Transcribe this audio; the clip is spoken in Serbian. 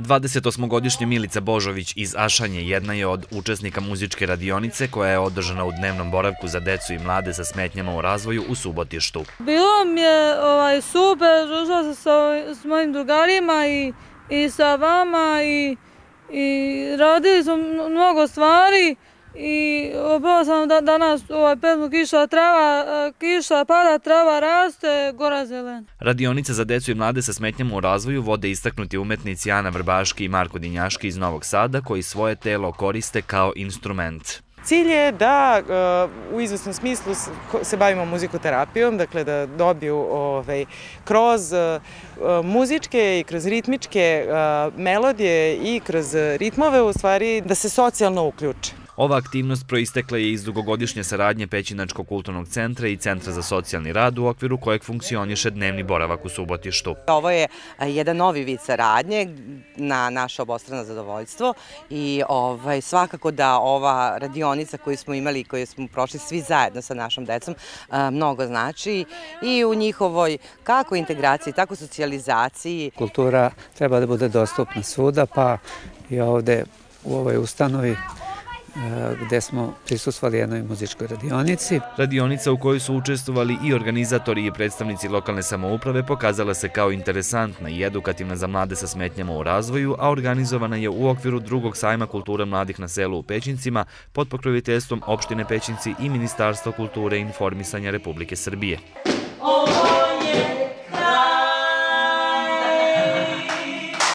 28-godišnja Milica Božović iz Ašanje jedna je od učesnika muzičke radionice koja je održana u dnevnom boravku za decu i mlade sa smetnjama u razvoju u Subotištu. Bilo mi je ovaj, super, družila se sa, s mojim drugarima i, i sa vama i, i radili smo mnogo stvari i obala sam da, danas ovaj pesmu kiša trava, kiša pada, trava raste, gora zelen. Radionica za decu i mlade sa smetnjama u razvoju vode istaknuti umetnici Ana Vrbaški i Marko Dinjaški iz Novog Sada koji svoje telo koriste kao instrument. Cilj je da u izvesnom smislu se bavimo muzikoterapijom, dakle da dobiju ovaj, kroz muzičke i kroz ritmičke melodije i kroz ritmove u stvari da se socijalno uključe. Ova aktivnost proistekla je iz dugogodišnje saradnje Pećinačkog kulturnog centra i Centra za socijalni rad u okviru kojeg funkcioniše dnevni boravak u Subotištu. Ovo je jedan novi vid saradnje na naše obostrano zadovoljstvo i ovaj, svakako da ova radionica koju smo imali i koju smo prošli svi zajedno sa našom decom mnogo znači i u njihovoj kako integraciji, tako socijalizaciji. Kultura treba da bude dostupna svuda pa i ovde u ovoj ustanovi gde smo prisustvali jednoj muzičkoj radionici. Radionica u kojoj su učestvovali i organizatori i predstavnici lokalne samouprave pokazala se kao interesantna i edukativna za mlade sa smetnjama u razvoju, a organizovana je u okviru drugog sajma kultura mladih na selu u Pećincima pod pokroviteljstvom opštine Pećinci i Ministarstva kulture i informisanja Republike Srbije. Ovo